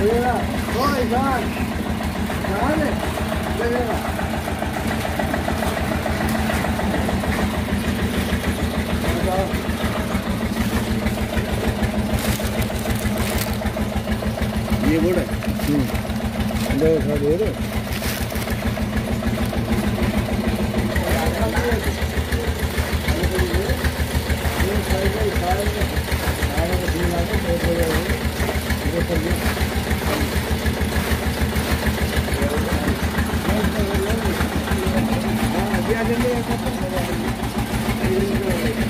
चलेगा कौन इंसान ध्यान चलेगा ये बोर्ड है हम्म। देखो सर ये Thank you. いや全然よかったですね。